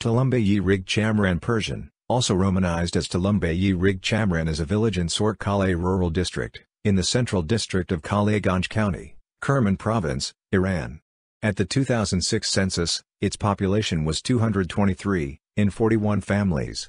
Tolombeh ye Rig Chamran Persian, also romanized as Tolombeh ye Rig Chamran is a village in Sorkh Qaleh Rural District, in the Central District of Qaleh Ganj County, Kerman Province, Iran. At the 2006 census, its population was 223, in 41 families.